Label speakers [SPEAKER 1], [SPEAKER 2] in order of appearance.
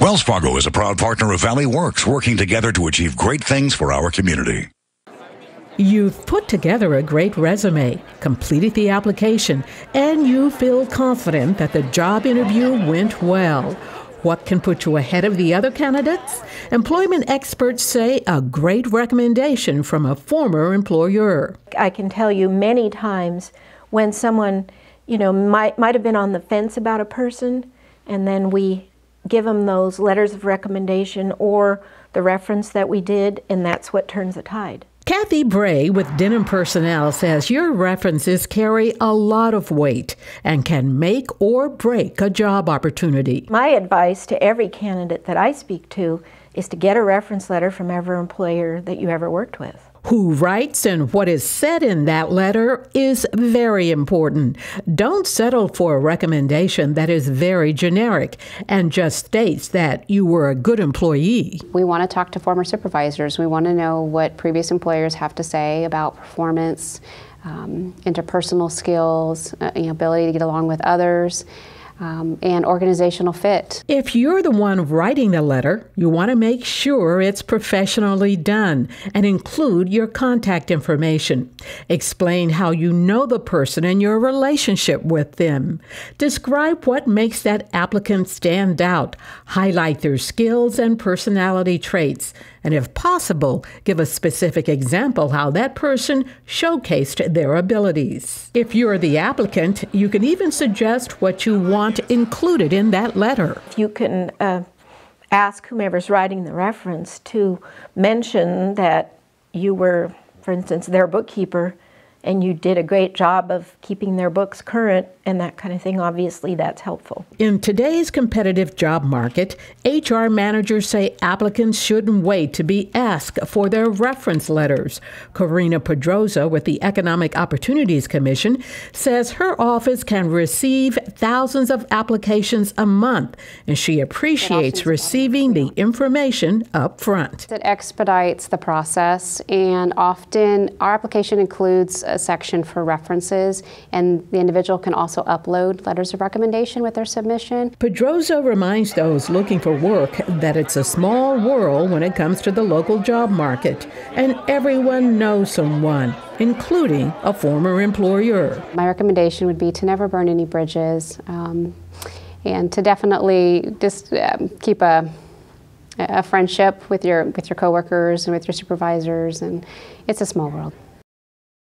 [SPEAKER 1] Wells Fargo is a proud partner of Valley Works, working together to achieve great things for our community.
[SPEAKER 2] You've put together a great resume, completed the application, and you feel confident that the job interview went well. What can put you ahead of the other candidates? Employment experts say a great recommendation from a former employer.
[SPEAKER 3] I can tell you many times when someone, you know, might, might have been on the fence about a person, and then we give them those letters of recommendation or the reference that we did, and that's what turns the tide.
[SPEAKER 2] Kathy Bray with Denim Personnel says your references carry a lot of weight and can make or break a job opportunity.
[SPEAKER 3] My advice to every candidate that I speak to is to get a reference letter from every employer that you ever worked with.
[SPEAKER 2] Who writes and what is said in that letter is very important. Don't settle for a recommendation that is very generic and just states that you were a good employee.
[SPEAKER 4] We want to talk to former supervisors. We want to know what previous employers have to say about performance, um, interpersonal skills, uh, you know, ability to get along with others um, and organizational fit.
[SPEAKER 2] If you're the one writing the letter, you want to make sure it's professionally done and include your contact information. Explain how you know the person and your relationship with them. Describe what makes that applicant stand out. Highlight their skills and personality traits. And if possible, give a specific example how that person showcased their abilities. If you're the applicant, you can even suggest what you want included in that letter.
[SPEAKER 3] You can uh, ask whomever's writing the reference to mention that you were, for instance, their bookkeeper and you did a great job of keeping their books current and that kind of thing, obviously that's helpful.
[SPEAKER 2] In today's competitive job market, HR managers say applicants shouldn't wait to be asked for their reference letters. Karina Pedroza with the Economic Opportunities Commission says her office can receive thousands of applications a month, and she appreciates receiving the information up front.
[SPEAKER 4] It expedites the process, and often our application includes a section for references, and the individual can also upload letters of recommendation with their submission.
[SPEAKER 2] Pedroza reminds those looking for work that it's a small world when it comes to the local job market, and everyone knows someone, including a former employer.
[SPEAKER 4] My recommendation would be to never burn any bridges um, and to definitely just um, keep a a friendship with your with your coworkers and with your supervisors and it's a small world.